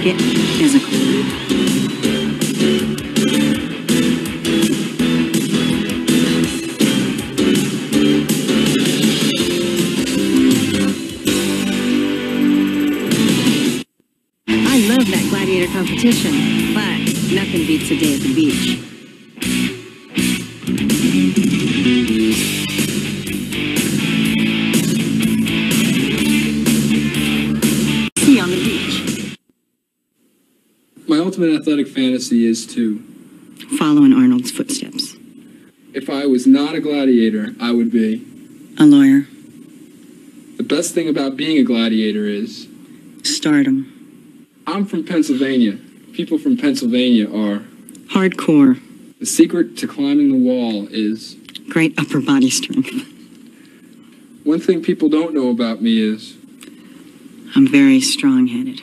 I love that gladiator competition, but nothing beats a day at the beach. My ultimate athletic fantasy is to, Follow in Arnold's footsteps. if I was not a gladiator, I would be. A lawyer. The best thing about being a gladiator is Stardom. I'm from Pennsylvania. People from Pennsylvania are. Hardcore. The secret to climbing the wall is Great upper body strength. one thing people don't know about me is I'm very strong headed.